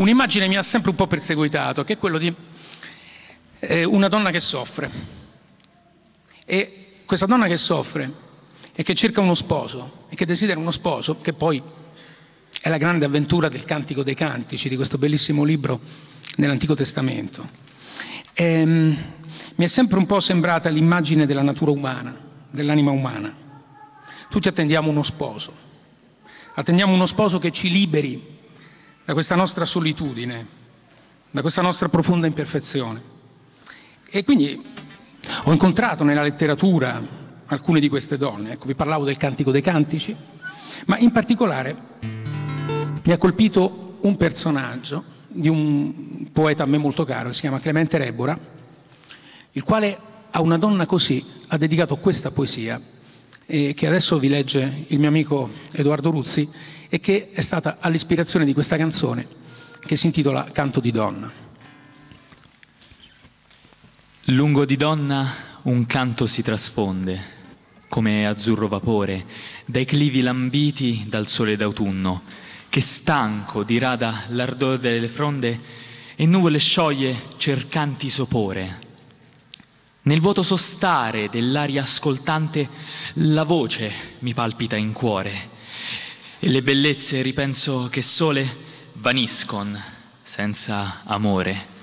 un'immagine mi ha sempre un po' perseguitato, che è quello di eh, una donna che soffre. E questa donna che soffre e che cerca uno sposo e che desidera uno sposo, che poi è la grande avventura del Cantico dei Cantici, di questo bellissimo libro nell'Antico Testamento. Ehm, mi è sempre un po' sembrata l'immagine della natura umana, dell'anima umana. Tutti attendiamo uno sposo, attendiamo uno sposo che ci liberi da questa nostra solitudine, da questa nostra profonda imperfezione. E quindi ho incontrato nella letteratura alcune di queste donne, ecco, vi parlavo del Cantico dei Cantici, ma in particolare mi ha colpito un personaggio di un poeta a me molto caro, si chiama Clemente Rebora, il quale a una donna così ha dedicato questa poesia, eh, che adesso vi legge il mio amico Edoardo Ruzzi, e che è stata all'ispirazione di questa canzone che si intitola Canto di donna. Lungo di donna un canto si trasfonde, come azzurro vapore, dai clivi lambiti dal sole d'autunno, che stanco dirada l'ardore delle fronde e nuvole scioglie cercanti sopore. Nel vuoto sostare dell'aria ascoltante la voce mi palpita in cuore e le bellezze ripenso che sole vaniscon senza amore.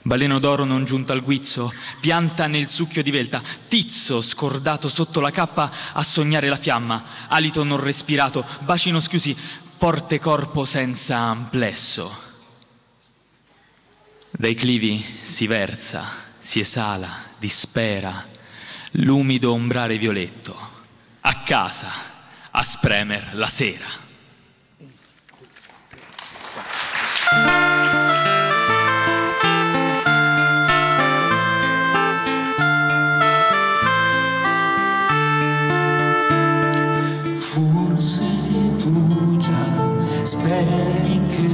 Baleno d'oro non giunto al guizzo, pianta nel succhio di velta, tizzo scordato sotto la cappa a sognare la fiamma, alito non respirato, bacino schiusi, forte corpo senza amplesso. Dai clivi si versa, si esala, dispera, l'umido ombrare violetto. A casa a spremer la sera. Forse tu già speri che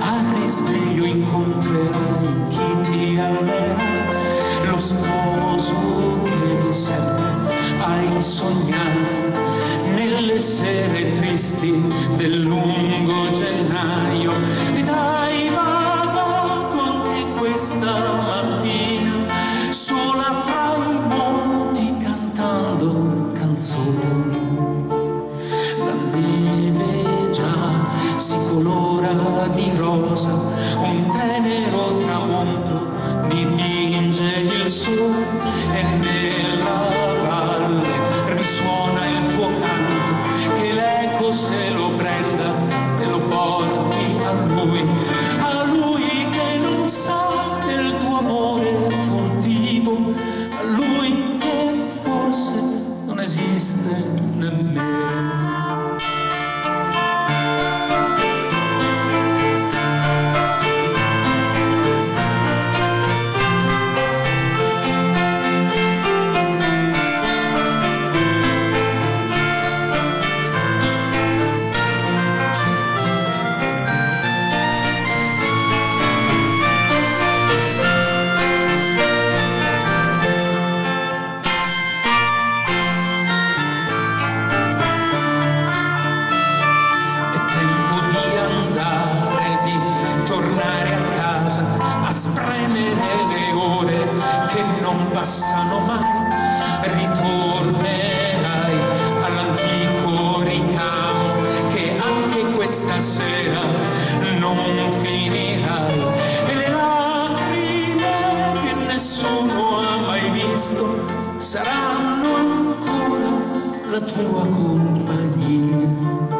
al risveglio incontrerai chi ti amerà, lo sposo che sempre hai sognato tristi del lungo gennaio. Ed hai vagato anche questa mattina sola tra i monti cantando canzoni. La neve già si colora di rosa un tenero tramonto dipinge il sole passano mai. Ritornerai all'antico ricamo che anche questa sera non finirai. E le lacrime che nessuno ha mai visto saranno ancora la tua compagnia.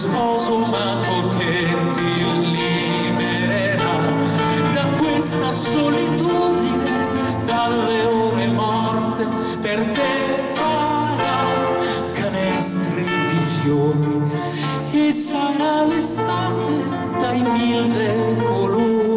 Sposo amato che ti libererà da questa solitudine, dalle ore morte, per te farà canestri di fiori e sarà l'estate dai mille colori.